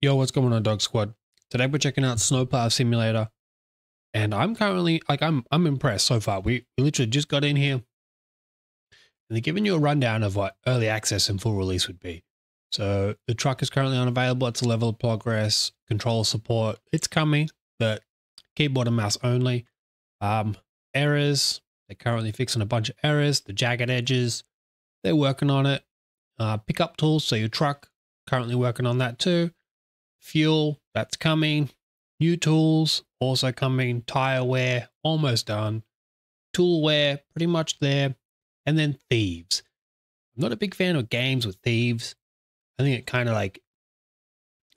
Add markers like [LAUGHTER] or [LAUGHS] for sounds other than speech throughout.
Yo, what's going on, Dog Squad? Today we're checking out Snowplow Simulator, and I'm currently like I'm I'm impressed so far. We, we literally just got in here, and they're giving you a rundown of what early access and full release would be. So the truck is currently unavailable. It's a level of progress, controller support. It's coming, but keyboard and mouse only. Um, errors. They're currently fixing a bunch of errors. The jagged edges. They're working on it. Uh, pickup tools. So your truck currently working on that too fuel that's coming, new tools also coming, tire wear almost done, tool wear pretty much there, and then thieves. I'm not a big fan of games with thieves. I think it kind of like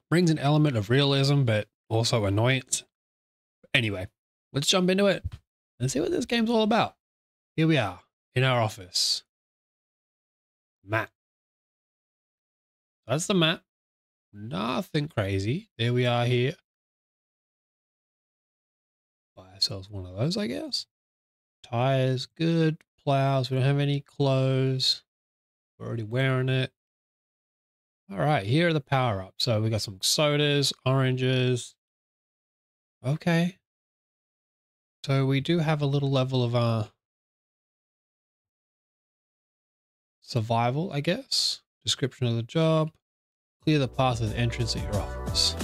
brings an element of realism, but also annoyance. Anyway, let's jump into it and see what this game's all about. Here we are in our office. Map. That's the map. Nothing crazy. There we are here. Buy ourselves one of those, I guess. Tires, good. Plows, we don't have any clothes. We're already wearing it. All right, here are the power ups. So we got some sodas, oranges. Okay. So we do have a little level of uh survival, I guess. Description of the job. Clear the path of the entrance at your office.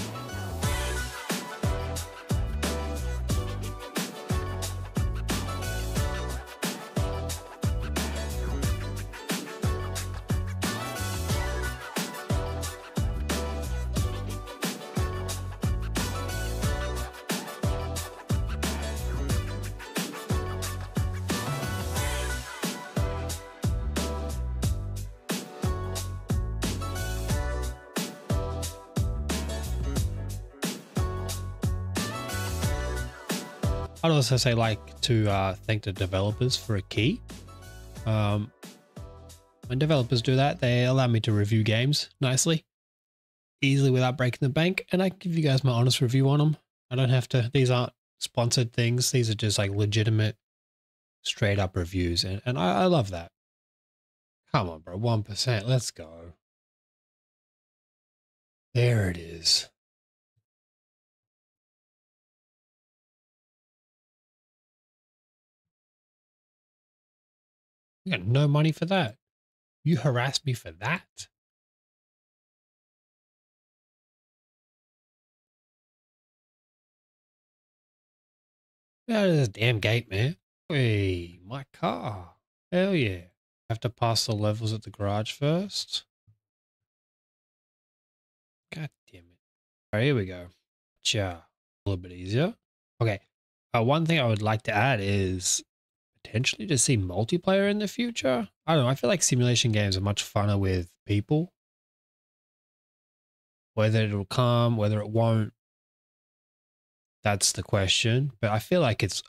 I'd also say like to uh, thank the developers for a key. Um, when developers do that, they allow me to review games nicely, easily without breaking the bank, and I give you guys my honest review on them. I don't have to. These aren't sponsored things. These are just like legitimate, straight up reviews, and and I, I love that. Come on, bro, one percent. Let's go. There it is. You got no money for that. You harassed me for that. Out of this damn gate, man. Hey, my car. Hell yeah. Have to pass the levels at the garage first. God damn it. All right, here we go. Cha. A little bit easier. Okay. Uh, one thing I would like to add is potentially to see multiplayer in the future. I don't know. I feel like simulation games are much funner with people. Whether it'll come, whether it won't, that's the question. But I feel like it's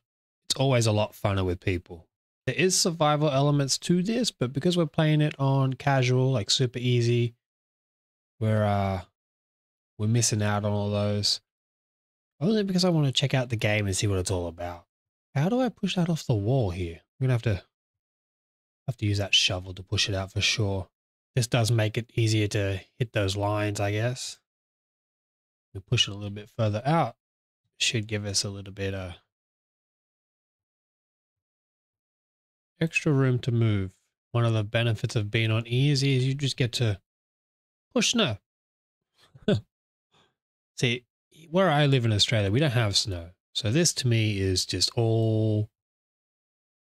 it's always a lot funner with people. There is survival elements to this, but because we're playing it on casual, like super easy, we're uh we're missing out on all those. Only because I want to check out the game and see what it's all about. How do I push that off the wall here? I'm going to have to have to use that shovel to push it out for sure. This does make it easier to hit those lines, I guess. We push it a little bit further out. Should give us a little bit of extra room to move. One of the benefits of being on easy is you just get to push snow. [LAUGHS] See, where I live in Australia, we don't have snow. So this to me is just all,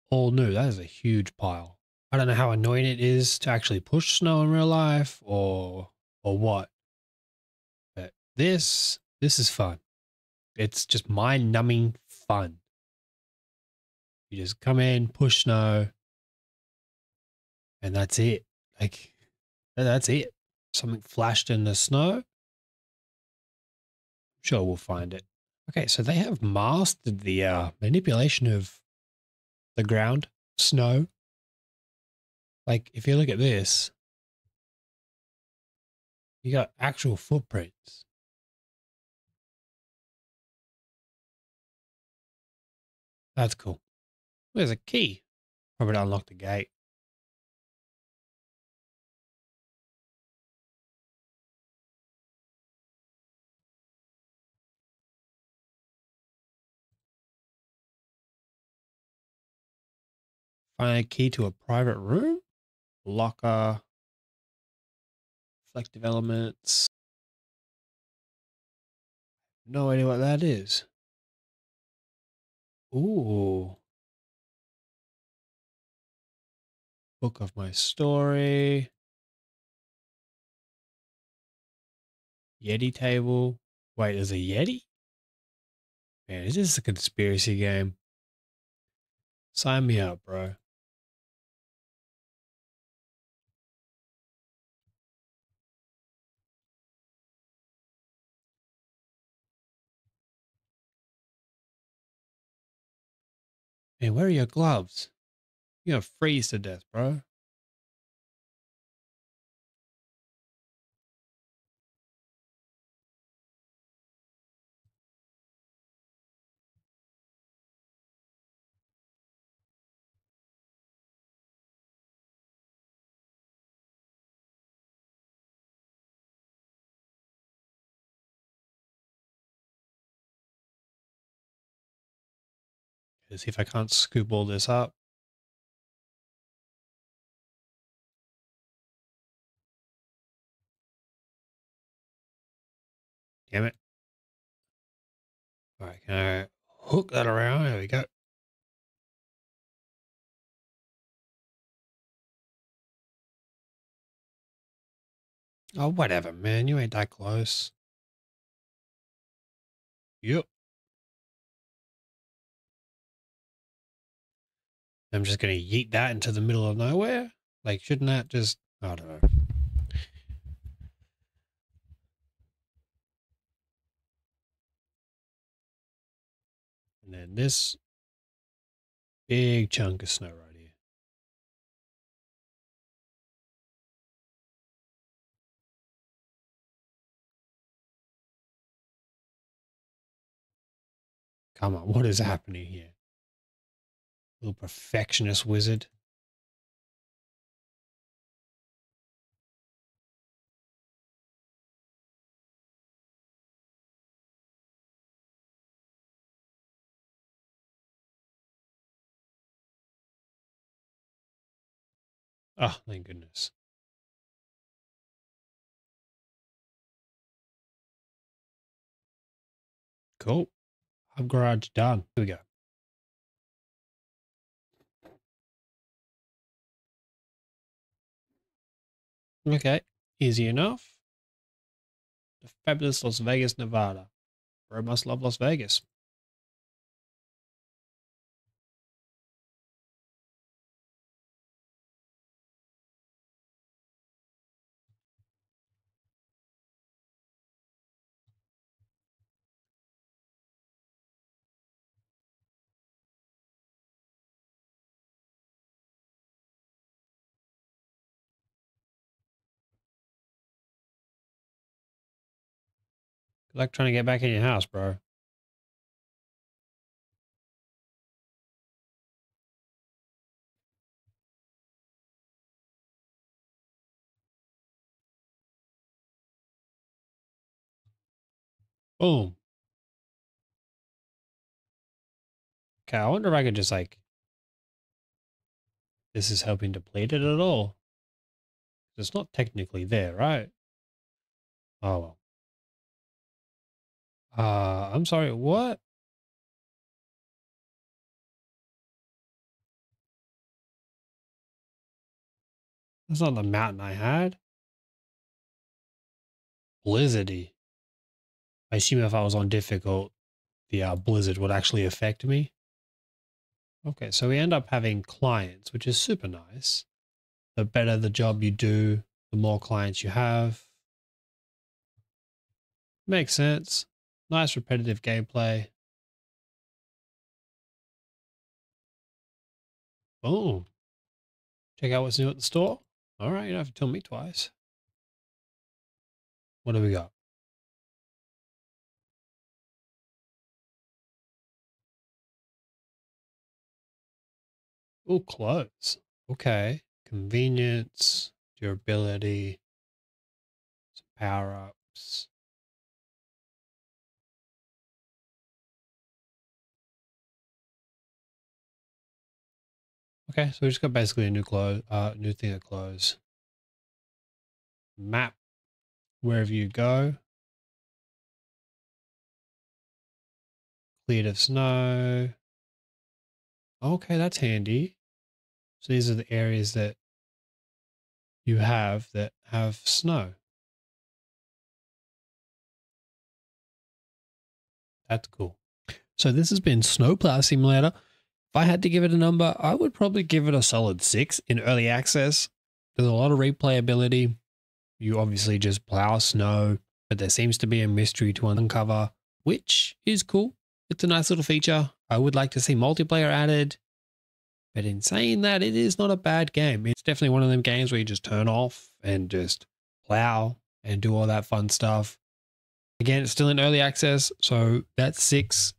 all new. That is a huge pile. I don't know how annoying it is to actually push snow in real life or, or what. But this, this is fun. It's just mind numbing fun. You just come in, push snow, and that's it. Like, that's it. Something flashed in the snow. I'm sure we'll find it. Okay, so they have mastered the uh, manipulation of the ground, snow. Like, if you look at this, you got actual footprints. That's cool. There's a key. Probably unlock the gate. Key to a private room? Locker. Reflective elements. No idea what that is. Ooh. Book of my story. Yeti table. Wait, there's a Yeti? Man, is this a conspiracy game? Sign me up, bro. Man, where are your gloves? You're gonna freeze to death, bro. See if I can't scoop all this up. Damn it. All right, can I hook that around? There we go. Oh, whatever, man. You ain't that close. Yep. I'm just going to yeet that into the middle of nowhere? Like, shouldn't that just... I don't know. And then this big chunk of snow right here. Come on, what is happening here? Little perfectionist wizard. Oh, thank goodness. Cool. Hub garage done. Here we go. Okay, easy enough. The fabulous Las Vegas, Nevada. Bro must love Las Vegas. Good luck trying to get back in your house, bro. Boom. Okay, I wonder if I could just like... This is helping deplete it at all. It's not technically there, right? Oh well. Uh, I'm sorry, what? That's not the mountain I had. Blizzardy. I assume if I was on difficult, the uh, blizzard would actually affect me. Okay, so we end up having clients, which is super nice. The better the job you do, the more clients you have. Makes sense. Nice repetitive gameplay. Boom. Check out what's new at the store. All right, you don't have to tell me twice. What do we got? Oh, clothes. Okay. Convenience, durability, some power ups. Okay, so we just got basically a new close, uh, new thing to close. Map wherever you go. Cleared of snow. Okay, that's handy. So these are the areas that you have that have snow. That's cool. So this has been Snowplow Simulator. If I had to give it a number, I would probably give it a solid six in early access. There's a lot of replayability. You obviously just plow snow, but there seems to be a mystery to uncover, which is cool. It's a nice little feature. I would like to see multiplayer added. But in saying that, it is not a bad game. It's definitely one of them games where you just turn off and just plow and do all that fun stuff. Again, it's still in early access, so that's six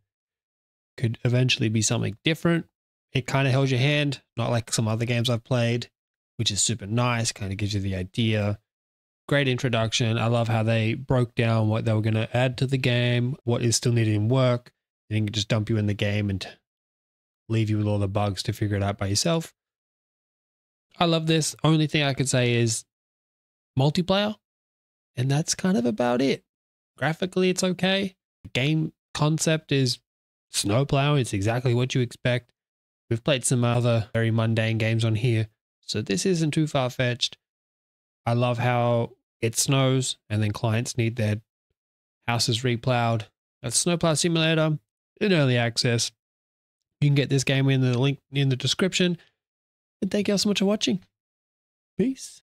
could eventually be something different. It kind of held your hand, not like some other games I've played, which is super nice, kind of gives you the idea. Great introduction. I love how they broke down what they were going to add to the game, what is still needed in work, and just dump you in the game and leave you with all the bugs to figure it out by yourself. I love this. Only thing I could say is multiplayer, and that's kind of about it. Graphically, it's okay. Game concept is snowplow. It's exactly what you expect. We've played some other very mundane games on here, so this isn't too far fetched. I love how it snows and then clients need their houses replowed. That's Snowplow Simulator in early access. You can get this game in the link in the description. And thank you all so much for watching. Peace.